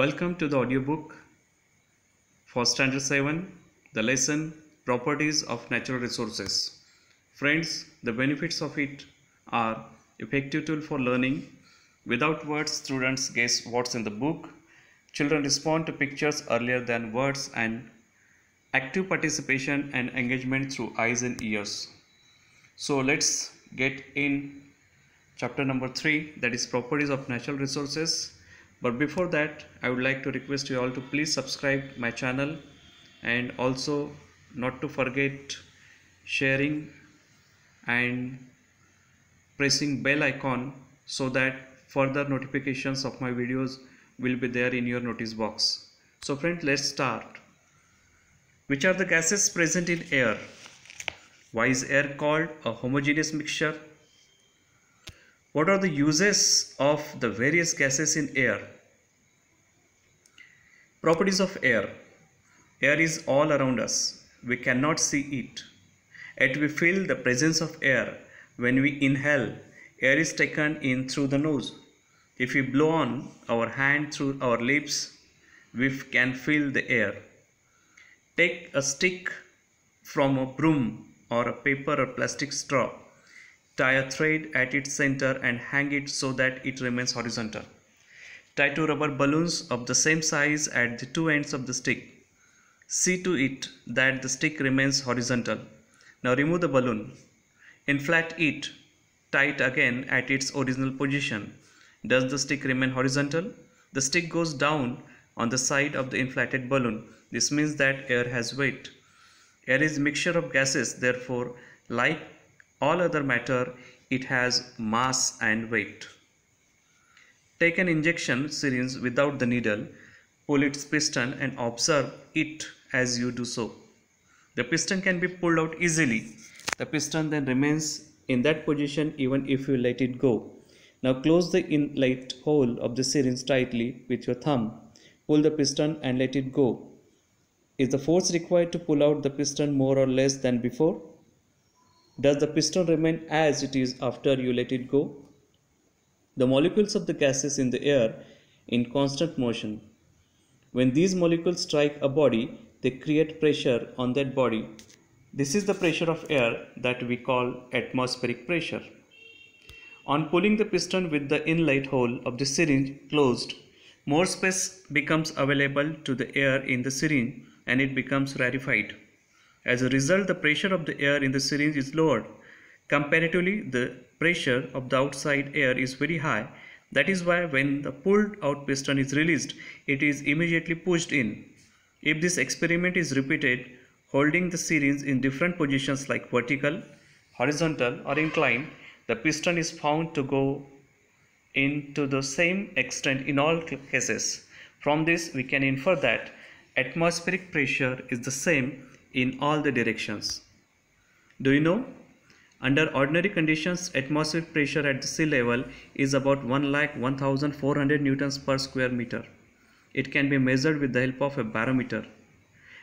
Welcome to the audiobook for Standard 7, the lesson Properties of Natural Resources. Friends, the benefits of it are effective tool for learning. Without words, students guess what's in the book. Children respond to pictures earlier than words and active participation and engagement through eyes and ears. So let's get in chapter number 3 that is properties of natural resources but before that i would like to request you all to please subscribe my channel and also not to forget sharing and pressing bell icon so that further notifications of my videos will be there in your notice box. So friends let's start. Which are the gases present in air? Why is air called a homogeneous mixture what are the uses of the various gases in air? Properties of air. Air is all around us. We cannot see it. Yet we feel the presence of air. When we inhale, air is taken in through the nose. If we blow on our hand through our lips, we can feel the air. Take a stick from a broom or a paper or plastic straw Tie a thread at its center and hang it so that it remains horizontal. Tie two rubber balloons of the same size at the two ends of the stick. See to it that the stick remains horizontal. Now remove the balloon. Inflate it. Tie it again at its original position. Does the stick remain horizontal? The stick goes down on the side of the inflated balloon. This means that air has weight. Air is mixture of gases, therefore, like all other matter it has mass and weight. Take an injection syringe without the needle, pull its piston and observe it as you do so. The piston can be pulled out easily. The piston then remains in that position even if you let it go. Now close the inlet hole of the syringe tightly with your thumb. Pull the piston and let it go. Is the force required to pull out the piston more or less than before? Does the piston remain as it is after you let it go? The molecules of the gases in the air in constant motion. When these molecules strike a body, they create pressure on that body. This is the pressure of air that we call atmospheric pressure. On pulling the piston with the inlet hole of the syringe closed, more space becomes available to the air in the syringe and it becomes rarefied. As a result, the pressure of the air in the syringe is lowered. Comparatively, the pressure of the outside air is very high. That is why when the pulled out piston is released, it is immediately pushed in. If this experiment is repeated, holding the syringe in different positions like vertical, horizontal or inclined, the piston is found to go in to the same extent in all cases. From this, we can infer that atmospheric pressure is the same in all the directions. Do you know? Under ordinary conditions, atmospheric pressure at the sea level is about 1 lakh 1400 newtons per square meter. It can be measured with the help of a barometer.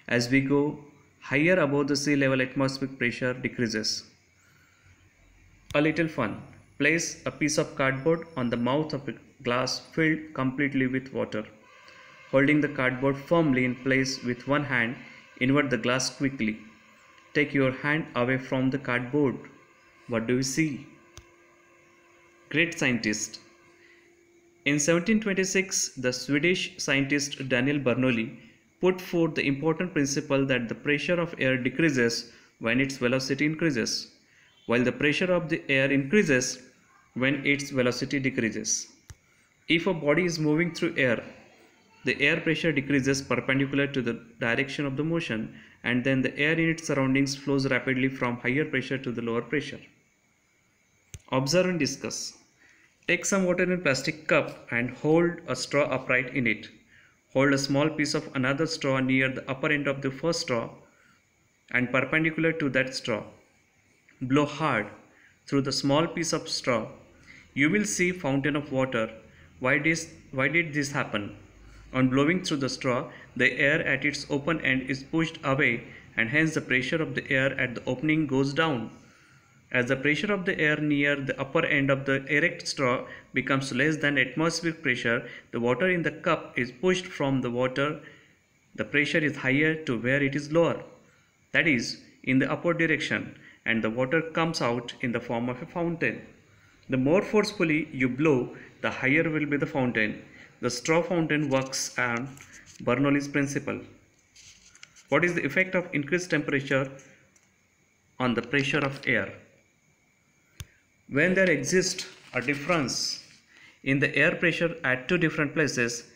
As we go higher above the sea level, atmospheric pressure decreases. A little fun. Place a piece of cardboard on the mouth of a glass filled completely with water. Holding the cardboard firmly in place with one hand, Invert the glass quickly. Take your hand away from the cardboard. What do you see? Great scientist. In 1726, the Swedish scientist Daniel Bernoulli put forth the important principle that the pressure of air decreases when its velocity increases, while the pressure of the air increases when its velocity decreases. If a body is moving through air the air pressure decreases perpendicular to the direction of the motion and then the air in its surroundings flows rapidly from higher pressure to the lower pressure. Observe and discuss. Take some water in a plastic cup and hold a straw upright in it. Hold a small piece of another straw near the upper end of the first straw and perpendicular to that straw. Blow hard through the small piece of straw. You will see fountain of water. Why, this, why did this happen? On blowing through the straw, the air at its open end is pushed away and hence the pressure of the air at the opening goes down. As the pressure of the air near the upper end of the erect straw becomes less than atmospheric pressure, the water in the cup is pushed from the water. The pressure is higher to where it is lower, that is, in the upward direction, and the water comes out in the form of a fountain. The more forcefully you blow, the higher will be the fountain. The straw fountain works on Bernoulli's principle. What is the effect of increased temperature on the pressure of air? When there exists a difference in the air pressure at two different places,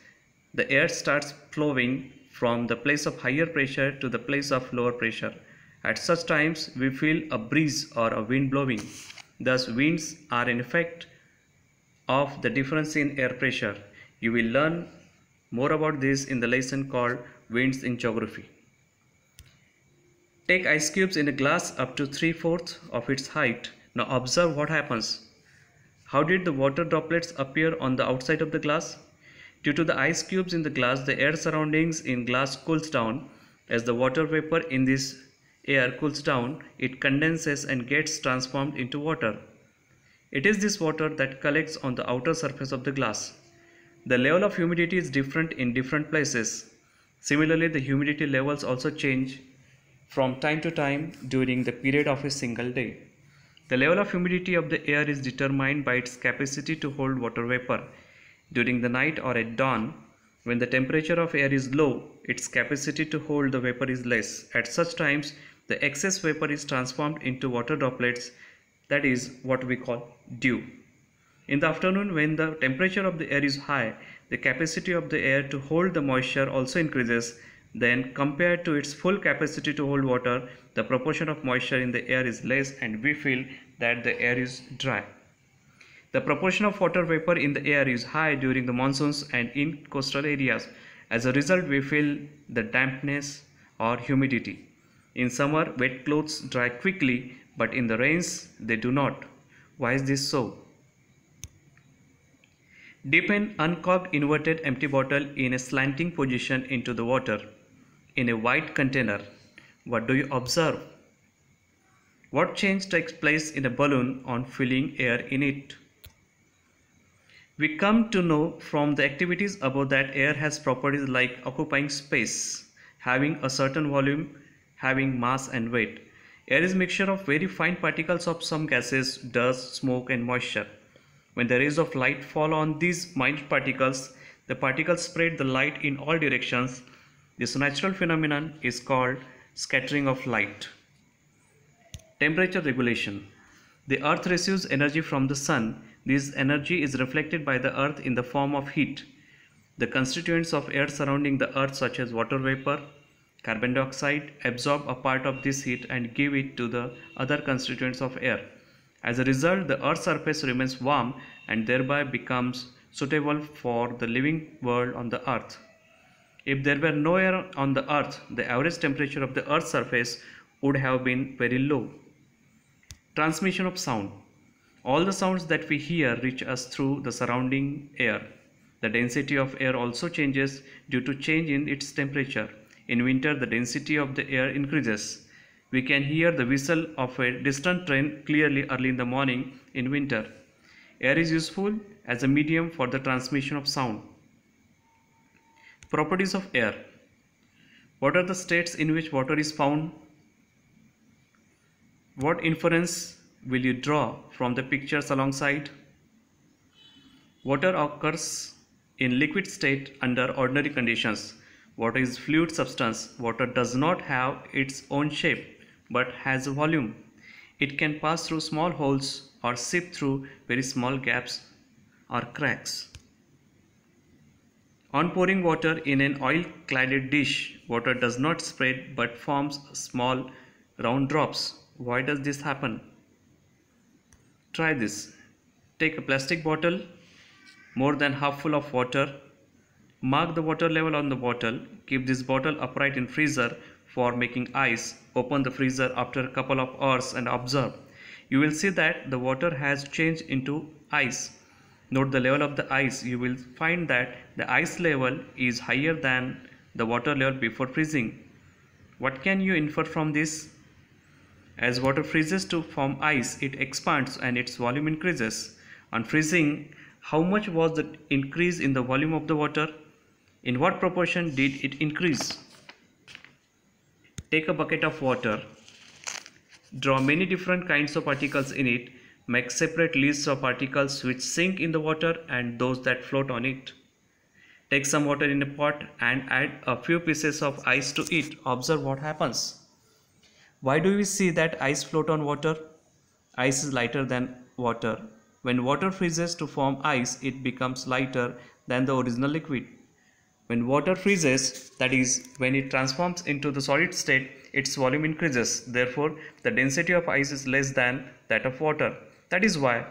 the air starts flowing from the place of higher pressure to the place of lower pressure. At such times, we feel a breeze or a wind blowing. Thus, winds are an effect of the difference in air pressure. You will learn more about this in the lesson called Winds in Geography. Take ice cubes in a glass up to 3 fourths of its height now observe what happens. How did the water droplets appear on the outside of the glass? Due to the ice cubes in the glass, the air surroundings in glass cools down. As the water vapor in this air cools down, it condenses and gets transformed into water. It is this water that collects on the outer surface of the glass. The level of humidity is different in different places. Similarly, the humidity levels also change from time to time during the period of a single day. The level of humidity of the air is determined by its capacity to hold water vapor. During the night or at dawn, when the temperature of air is low, its capacity to hold the vapor is less. At such times, the excess vapor is transformed into water droplets, that is what we call dew. In the afternoon, when the temperature of the air is high, the capacity of the air to hold the moisture also increases then compared to its full capacity to hold water, the proportion of moisture in the air is less and we feel that the air is dry. The proportion of water vapor in the air is high during the monsoons and in coastal areas. As a result, we feel the dampness or humidity. In summer, wet clothes dry quickly, but in the rains, they do not. Why is this so? Dip an uncorked inverted empty bottle in a slanting position into the water in a white container, what do you observe? What change takes place in a balloon on filling air in it? We come to know from the activities above that air has properties like occupying space, having a certain volume, having mass and weight. Air is mixture of very fine particles of some gases, dust, smoke and moisture. When the rays of light fall on these minute particles, the particles spread the light in all directions this natural phenomenon is called scattering of light. Temperature regulation. The earth receives energy from the sun. This energy is reflected by the earth in the form of heat. The constituents of air surrounding the earth such as water vapor, carbon dioxide absorb a part of this heat and give it to the other constituents of air. As a result, the earth's surface remains warm and thereby becomes suitable for the living world on the earth. If there were no air on the earth, the average temperature of the earth's surface would have been very low. Transmission of sound. All the sounds that we hear reach us through the surrounding air. The density of air also changes due to change in its temperature. In winter, the density of the air increases. We can hear the whistle of a distant train clearly early in the morning in winter. Air is useful as a medium for the transmission of sound. Properties of air. What are the states in which water is found? What inference will you draw from the pictures alongside? Water occurs in liquid state under ordinary conditions. Water is fluid substance. Water does not have its own shape but has a volume. It can pass through small holes or seep through very small gaps or cracks. On pouring water in an oil-cladded dish, water does not spread but forms small round drops. Why does this happen? Try this. Take a plastic bottle, more than half full of water. Mark the water level on the bottle. Keep this bottle upright in freezer for making ice. Open the freezer after a couple of hours and observe. You will see that the water has changed into ice. Note the level of the ice. You will find that the ice level is higher than the water level before freezing. What can you infer from this? As water freezes to form ice, it expands and its volume increases. On freezing, how much was the increase in the volume of the water? In what proportion did it increase? Take a bucket of water, draw many different kinds of particles in it, make separate lists of particles which sink in the water and those that float on it. Take some water in a pot and add a few pieces of ice to it. Observe what happens. Why do we see that ice float on water? Ice is lighter than water. When water freezes to form ice, it becomes lighter than the original liquid. When water freezes, that is, when it transforms into the solid state, its volume increases. Therefore, the density of ice is less than that of water. That is why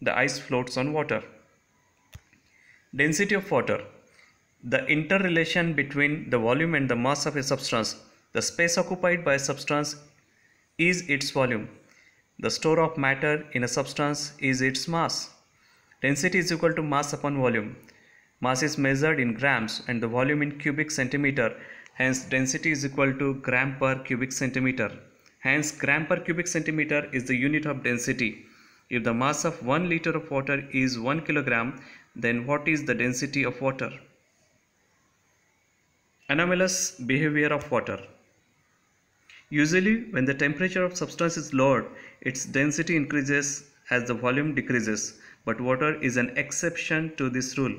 the ice floats on water. Density of water. The interrelation between the volume and the mass of a substance the space occupied by a substance is its volume. The store of matter in a substance is its mass. Density is equal to mass upon volume. Mass is measured in grams and the volume in cubic centimeter. Hence, density is equal to gram per cubic centimeter. Hence, gram per cubic centimeter is the unit of density. If the mass of 1 liter of water is 1 kilogram, then what is the density of water? Anomalous behavior of water. Usually when the temperature of substance is lowered, its density increases as the volume decreases, but water is an exception to this rule.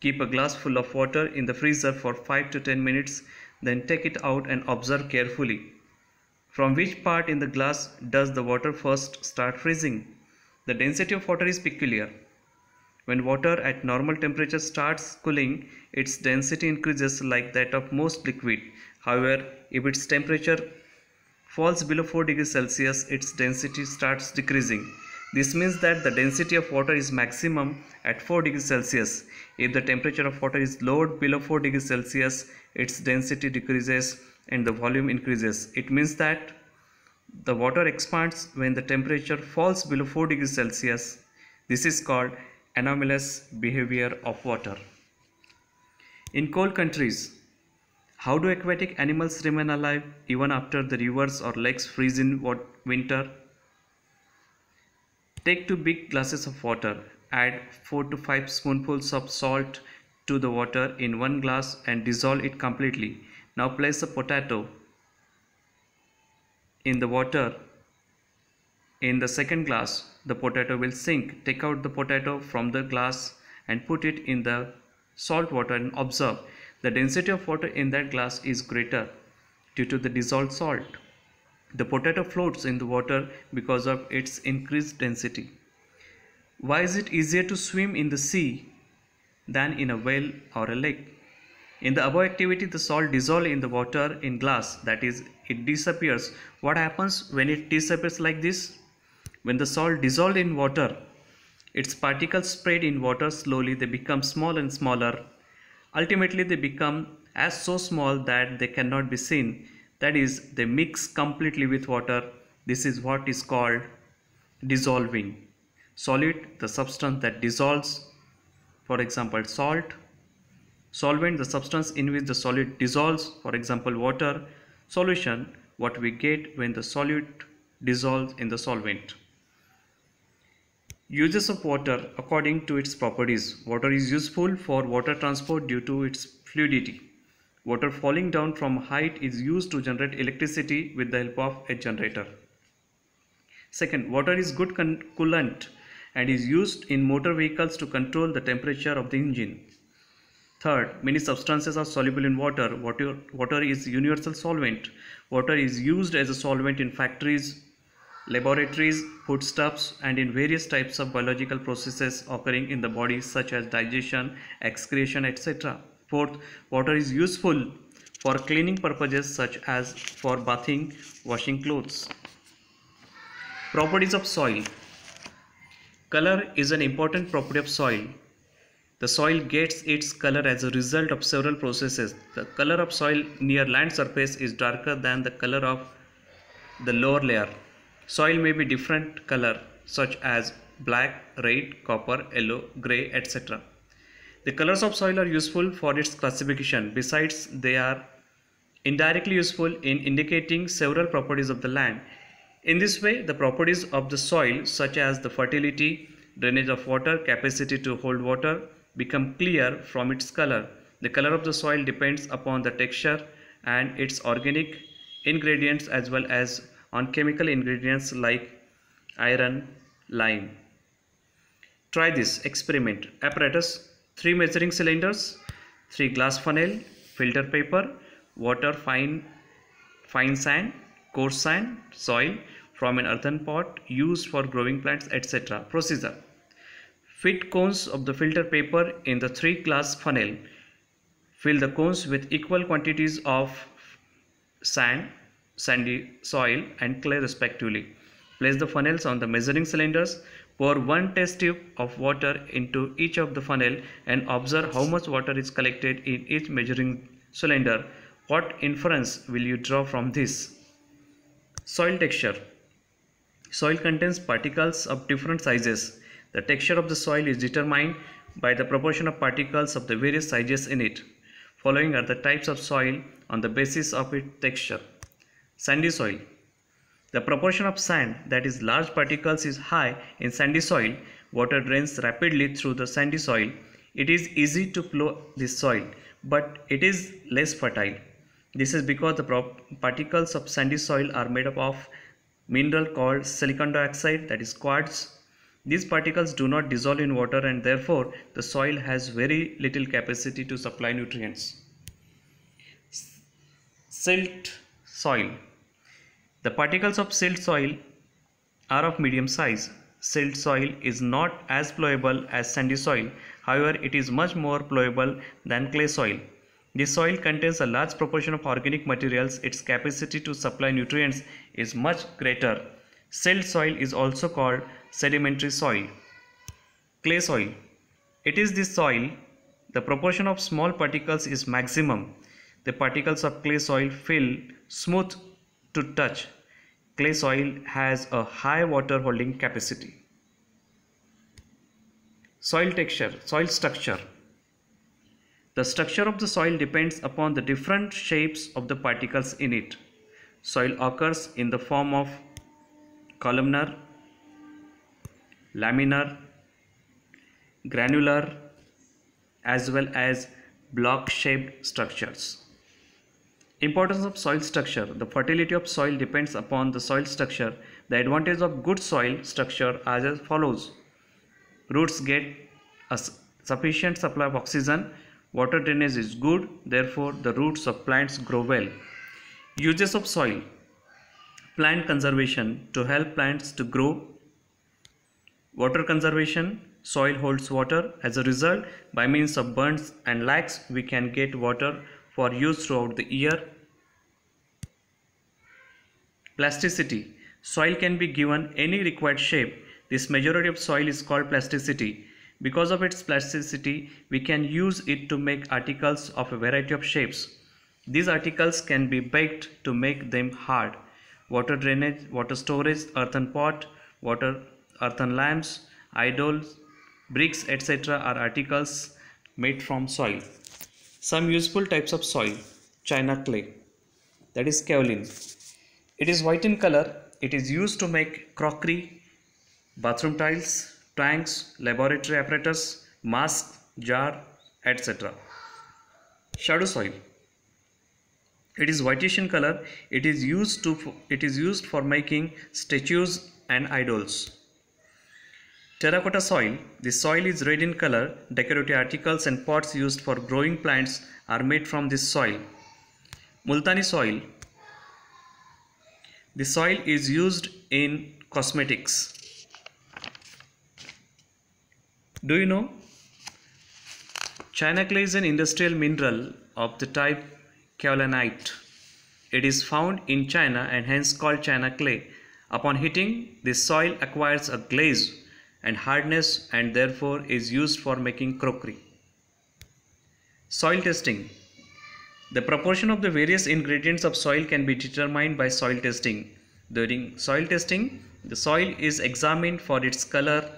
Keep a glass full of water in the freezer for 5 to 10 minutes, then take it out and observe carefully. From which part in the glass does the water first start freezing? The density of water is peculiar. When water at normal temperature starts cooling, its density increases like that of most liquid. However, if its temperature falls below 4 degrees Celsius, its density starts decreasing. This means that the density of water is maximum at 4 degrees Celsius. If the temperature of water is lowered below 4 degrees Celsius, its density decreases and the volume increases. It means that the water expands when the temperature falls below 4 degrees Celsius. This is called anomalous behavior of water. In cold countries, how do aquatic animals remain alive even after the rivers or lakes freeze in winter? Take two big glasses of water, add 4 to 5 spoonfuls of salt to the water in one glass and dissolve it completely. Now place a potato in the water in the second glass the potato will sink take out the potato from the glass and put it in the salt water and observe the density of water in that glass is greater due to the dissolved salt. The potato floats in the water because of its increased density. Why is it easier to swim in the sea than in a well or a lake? In the above activity, the salt dissolves in the water in glass, that is, it disappears. What happens when it disappears like this? When the salt dissolved in water, its particles spread in water slowly, they become small and smaller Ultimately, they become as so small that they cannot be seen. That is, they mix completely with water. This is what is called dissolving. Solute, the substance that dissolves, for example, salt. Solvent, the substance in which the solute dissolves, for example, water. Solution, what we get when the solute dissolves in the solvent. Uses of water according to its properties. Water is useful for water transport due to its fluidity. Water falling down from height is used to generate electricity with the help of a generator. Second, water is good coolant and is used in motor vehicles to control the temperature of the engine. Third, many substances are soluble in water. Water, water is universal solvent. Water is used as a solvent in factories, laboratories, foodstuffs, and in various types of biological processes occurring in the body such as digestion, excretion, etc. Fourth, water is useful for cleaning purposes such as for bathing, washing clothes. Properties of soil. Color is an important property of soil. The soil gets its color as a result of several processes. The color of soil near land surface is darker than the color of the lower layer. Soil may be different color such as black, red, copper, yellow, grey, etc. The colors of soil are useful for its classification. Besides, they are indirectly useful in indicating several properties of the land. In this way, the properties of the soil, such as the fertility, drainage of water, capacity to hold water, become clear from its color. The color of the soil depends upon the texture and its organic ingredients as well as on chemical ingredients like iron, lime. Try this experiment. Apparatus 3 measuring cylinders, 3 glass funnel, filter paper, water, fine, fine sand, coarse sand, soil from an earthen pot used for growing plants, etc. Procedure Fit cones of the filter paper in the 3 glass funnel. Fill the cones with equal quantities of sand, sandy soil and clay respectively. Place the funnels on the measuring cylinders. Pour one test tube of water into each of the funnel and observe how much water is collected in each measuring cylinder. What inference will you draw from this? Soil texture. Soil contains particles of different sizes. The texture of the soil is determined by the proportion of particles of the various sizes in it. Following are the types of soil on the basis of its texture. Sandy soil. The proportion of sand, that is large particles, is high in sandy soil. Water drains rapidly through the sandy soil. It is easy to plow this soil, but it is less fertile. This is because the particles of sandy soil are made up of mineral called silicon dioxide, that is quartz. These particles do not dissolve in water and therefore the soil has very little capacity to supply nutrients. Silt soil the particles of silt soil are of medium size. Silt soil is not as plowable as sandy soil. However, it is much more plowable than clay soil. This soil contains a large proportion of organic materials. Its capacity to supply nutrients is much greater. Silt soil is also called sedimentary soil. Clay soil. It is this soil. The proportion of small particles is maximum. The particles of clay soil fill smooth to touch. Clay soil has a high water holding capacity. Soil texture, soil structure. The structure of the soil depends upon the different shapes of the particles in it. Soil occurs in the form of columnar, laminar, granular, as well as block shaped structures. Importance of soil structure. The fertility of soil depends upon the soil structure. The advantage of good soil structure are as follows. Roots get a sufficient supply of oxygen. Water drainage is good. Therefore, the roots of plants grow well. Uses of soil. Plant conservation to help plants to grow. Water conservation. Soil holds water. As a result, by means of burns and lags, we can get water for use throughout the year. Plasticity. Soil can be given any required shape. This majority of soil is called plasticity. Because of its plasticity, we can use it to make articles of a variety of shapes. These articles can be baked to make them hard. Water drainage, water storage, earthen pot, water earthen lamps, idols, bricks, etc. are articles made from soil. Some useful types of soil. China clay. That is kaolin. It is white in color. It is used to make crockery, bathroom tiles, tanks, laboratory apparatus, mask, jar, etc. Shadu soil. It is whitish in color. It is used to it is used for making statues and idols. Terracotta soil. The soil is red in color. Decorative articles and pots used for growing plants are made from this soil. Multani soil. The soil is used in cosmetics. Do you know? China clay is an industrial mineral of the type kaolinite. It is found in China and hence called China clay. Upon heating, the soil acquires a glaze and hardness and therefore is used for making crockery. Soil testing. The proportion of the various ingredients of soil can be determined by soil testing. During soil testing, the soil is examined for its color,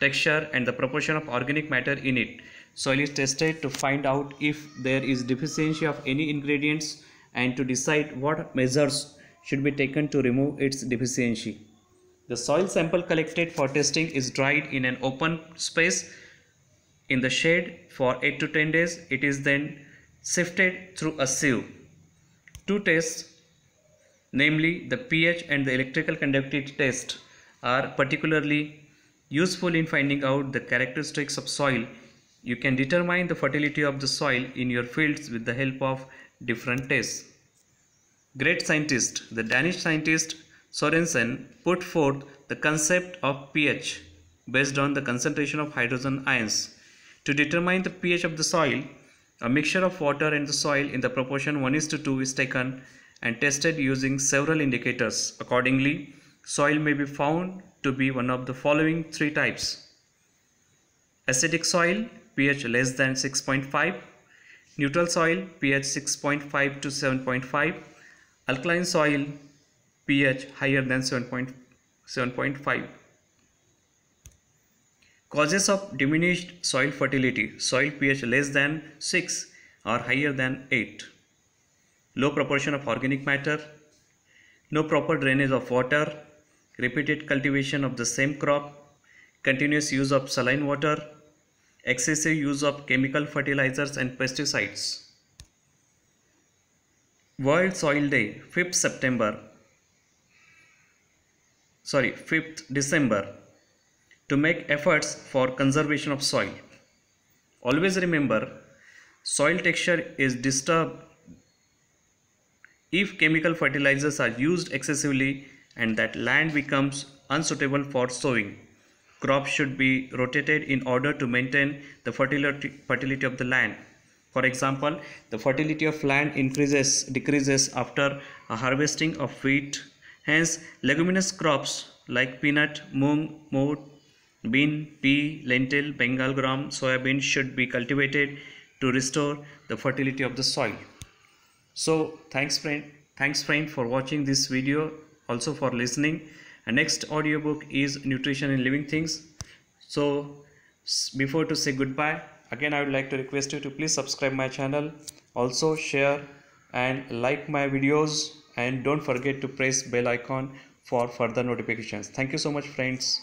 texture and the proportion of organic matter in it. Soil is tested to find out if there is deficiency of any ingredients and to decide what measures should be taken to remove its deficiency. The soil sample collected for testing is dried in an open space in the shade for 8 to 10 days. It is then sifted through a sieve. Two tests, namely the pH and the electrical conductivity test, are particularly useful in finding out the characteristics of soil. You can determine the fertility of the soil in your fields with the help of different tests. Great scientist, the Danish scientist Sorensen put forth the concept of pH based on the concentration of hydrogen ions. To determine the pH of the soil, a mixture of water and the soil in the proportion 1 is to 2 is taken and tested using several indicators. Accordingly, soil may be found to be one of the following three types. Acidic soil, pH less than 6.5. Neutral soil, pH 6.5 to 7.5. Alkaline soil, pH higher than 7.5. Causes of diminished soil fertility, soil pH less than 6 or higher than 8. Low proportion of organic matter, no proper drainage of water, repeated cultivation of the same crop, continuous use of saline water, excessive use of chemical fertilizers and pesticides. World Soil Day 5th September sorry 5th December to make efforts for conservation of soil. Always remember soil texture is disturbed if chemical fertilizers are used excessively and that land becomes unsuitable for sowing. Crops should be rotated in order to maintain the fertility, of the land. For example, the fertility of land increases decreases after a harvesting of wheat. Hence, leguminous crops like peanut, moong, moot, bean, pea, lentil, bengal gram, soybean should be cultivated to restore the fertility of the soil. So, thanks friend, thanks friend for watching this video also for listening. And next audiobook is nutrition in living things. So before to say goodbye again i would like to request you to please subscribe my channel. Also share and like my videos and don't forget to press bell icon for further notifications. Thank you so much friends